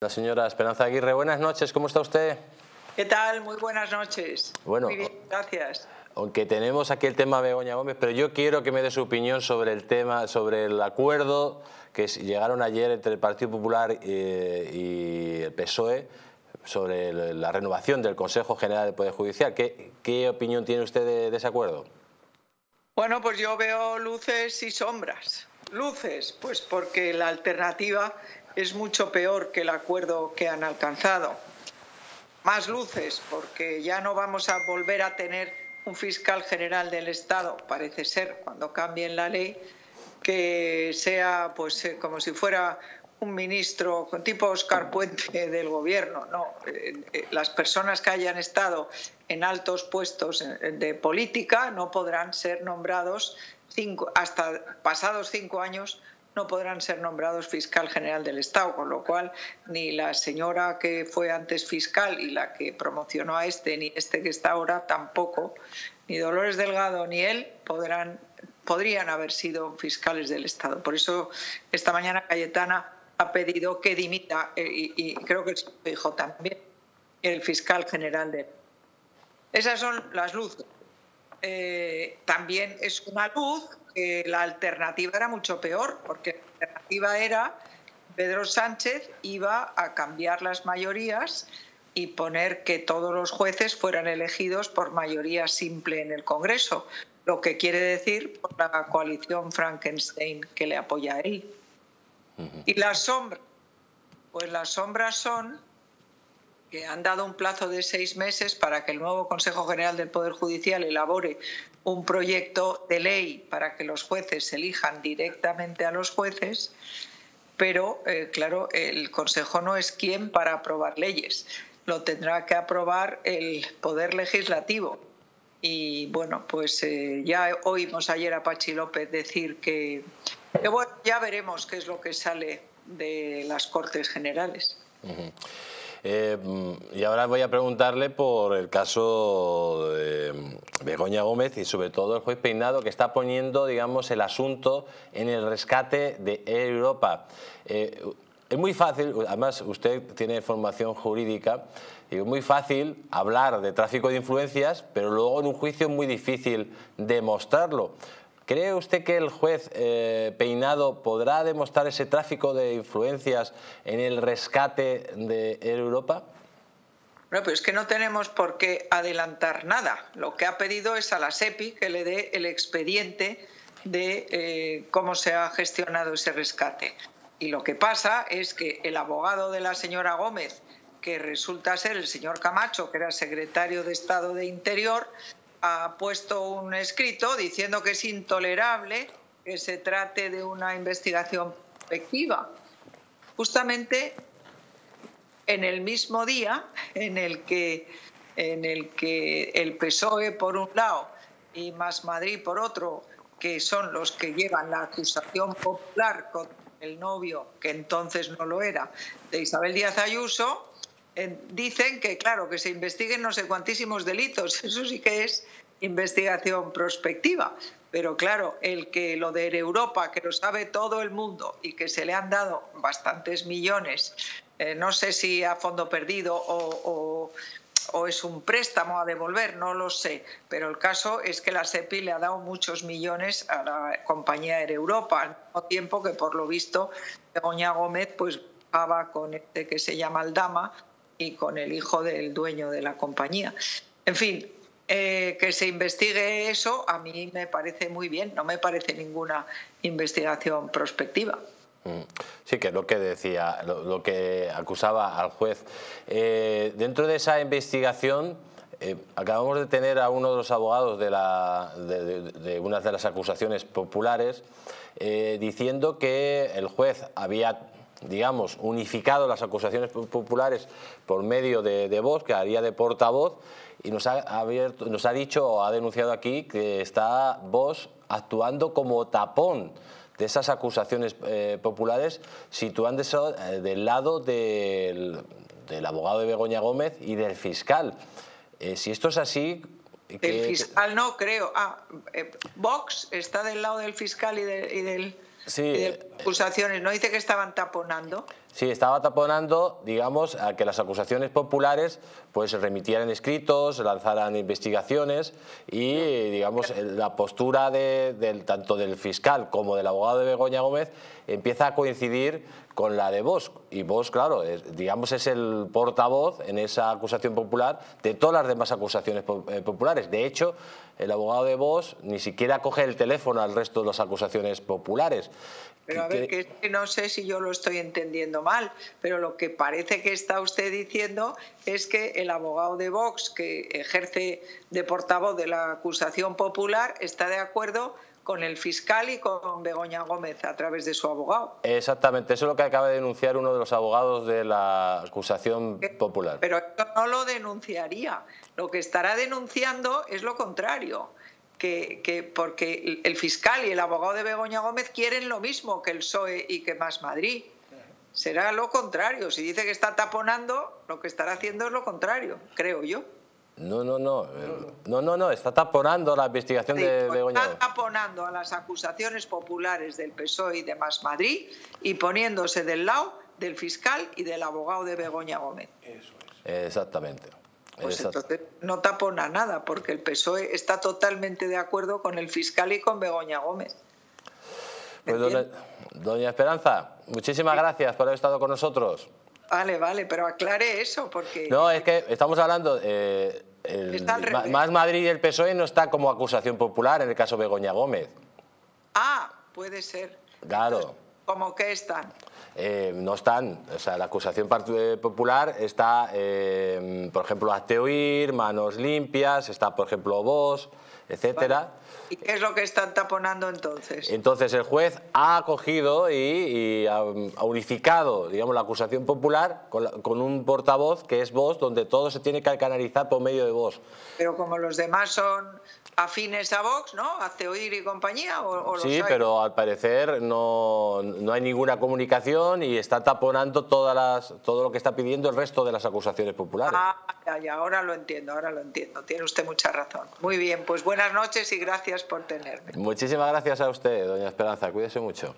La señora Esperanza Aguirre, buenas noches, ¿cómo está usted? ¿Qué tal? Muy buenas noches. Bueno, Muy bien, gracias. Aunque tenemos aquí el tema Begoña Gómez, pero yo quiero que me dé su opinión sobre el tema, sobre el acuerdo que llegaron ayer entre el Partido Popular eh, y el PSOE sobre la renovación del Consejo General del Poder Judicial. ¿Qué, qué opinión tiene usted de, de ese acuerdo? Bueno, pues yo veo luces y sombras. Luces, pues porque la alternativa es mucho peor que el acuerdo que han alcanzado. Más luces, porque ya no vamos a volver a tener un fiscal general del Estado, parece ser, cuando cambien la ley, que sea pues eh, como si fuera un ministro con tipo Oscar Puente del gobierno. No, eh, eh, las personas que hayan estado en altos puestos de política no podrán ser nombrados hasta pasados cinco años no podrán ser nombrados fiscal general del Estado, con lo cual ni la señora que fue antes fiscal y la que promocionó a este, ni este que está ahora tampoco, ni Dolores Delgado ni él podrán, podrían haber sido fiscales del Estado. Por eso esta mañana Cayetana ha pedido que dimita, eh, y, creo que dijo también, el fiscal general de... Esas son las luces. Eh, también es una luz que la alternativa era mucho peor, porque la alternativa era Pedro Sánchez iba a cambiar las mayorías y poner que todos los jueces fueran elegidos por mayoría simple en el Congreso, lo que quiere decir por la coalición Frankenstein que le apoya a él. Y las sombras, pues las sombras son han dado un plazo de seis meses para que el nuevo Consejo General del Poder Judicial elabore un proyecto de ley para que los jueces elijan directamente a los jueces, pero eh, claro, el Consejo no es quien para aprobar leyes, lo tendrá que aprobar el Poder Legislativo. Y bueno, pues eh, ya oímos ayer a Pachi López decir que, bueno, ya veremos qué es lo que sale de las Cortes Generales. Eh, y ahora voy a preguntarle por el caso de Begoña Gómez y sobre todo el juez Peinado que está poniendo digamos, el asunto en el rescate de Europa. Eh, es muy fácil, además usted tiene formación jurídica, y es muy fácil hablar de tráfico de influencias, pero luego en un juicio es muy difícil demostrarlo. ¿Cree usted que el juez eh, Peinado podrá demostrar ese tráfico de influencias en el rescate de Europa? No, pero es que no tenemos por qué adelantar nada. Lo que ha pedido es a la SEPI que le dé el expediente de eh, cómo se ha gestionado ese rescate. Y lo que pasa es que el abogado de la señora Gómez, que resulta ser el señor Camacho, que era secretario de Estado de Interior, ha puesto un escrito diciendo que es intolerable que se trate de una investigación efectiva. Justamente en el mismo día en el que, en el, que el PSOE por un lado y Más Madrid por otro, que son los que llevan la acusación popular con el novio, que entonces no lo era, de Isabel Díaz Ayuso, dicen que, claro, que se investiguen no sé cuantísimos delitos. Eso sí que es investigación prospectiva. Pero claro, el que lo de Europa, que lo sabe todo el mundo y que se le han dado bastantes millones, eh, no sé si a fondo perdido o, o, es un préstamo a devolver, no lo sé. Pero el caso es que la SEPI le ha dado muchos millones a la compañía Air Europa, al mismo tiempo que por lo visto Begoña Gómez pues con este que se llama Aldama y con el hijo del dueño de la compañía. En fin, eh, que se investigue eso a mí me parece muy bien, no me parece ninguna investigación prospectiva. Mm. Sí, que es lo que decía, lo, que acusaba al juez. Eh, dentro de esa investigación, eh, acabamos de tener a uno de los abogados de, la, de, una de las acusaciones populares diciendo que el juez había digamos, unificado las acusaciones populares por medio de, de voz, que haría de portavoz, y nos ha, abierto, nos ha dicho o ha denunciado aquí que está vos actuando como tapón de esas acusaciones eh, populares, situándose eh, del lado del, abogado de Begoña Gómez y del fiscal. Eh, si esto es así... El fiscal no creo. Ah, Vox está del lado del fiscal y, y del... Sí, acusaciones, ¿no dice que estaban taponando? Sí, estaba taponando, digamos, a que las acusaciones populares pues remitieran escritos, lanzaran investigaciones y, digamos, la postura de, tanto del fiscal como del abogado de Begoña Gómez empieza a coincidir con la de Bosch. Y Bosch, claro, digamos, es el portavoz en esa acusación popular de todas las demás acusaciones eh, populares. De hecho, el abogado de Bosch ni siquiera coge el teléfono al resto de las acusaciones populares. Pero a ver, que no sé si yo lo estoy entendiendo mal, pero lo que parece que está usted diciendo es que el abogado de Vox, que ejerce de portavoz de la acusación popular, está de acuerdo con el fiscal y con Begoña Gómez a través de su abogado. Exactamente, eso es lo que acaba de denunciar uno de los abogados de la acusación popular. Pero no lo denunciaría. Lo que estará denunciando es lo contrario que, porque el fiscal y el abogado de Begoña Gómez quieren lo mismo que el PSOE y que Más Madrid. Será lo contrario. Si dice que está taponando, lo que estará haciendo es lo contrario, creo yo. No, no, no. No, no, no. Está taponando la investigación de Begoña Está taponando a las acusaciones populares del PSOE y de Más Madrid y poniéndose del lado del fiscal y del abogado de Begoña Gómez. Eso es. Exactamente. Pues entonces no tapona nada, porque el PSOE está totalmente de acuerdo con el fiscal y con Begoña Gómez. Pues doña, Esperanza, muchísimas gracias por haber estado con nosotros. Vale, vale, pero aclare eso, porque... No, es que estamos hablando... Eh, más Madrid y el PSOE no está como acusación popular en el caso Begoña Gómez. Ah, puede ser. Claro. ¿Cómo que están? Eh, no están. O sea, la acusación popular está, eh, por ejemplo, hazte oír, manos limpias, está, por ejemplo, vos, etcétera. ¿Y qué es lo que están taponando entonces? Entonces el juez ha acogido y, ha, unificado, digamos, la acusación popular con, con, un portavoz que es vos, donde todo se tiene que canalizar por medio de vos. Pero como los demás son afines a Vox, ¿no? Hace oír y compañía. O, sí, pero al parecer no, no, hay ninguna comunicación y está taponando todas las, todo lo que está pidiendo el resto de las acusaciones populares. Ah, ya, ya, ahora lo entiendo, ahora lo entiendo. Tiene usted mucha razón. Muy bien, pues buenas noches y gracias por tenerme. Muchísimas gracias a usted, doña Esperanza. Cuídese mucho.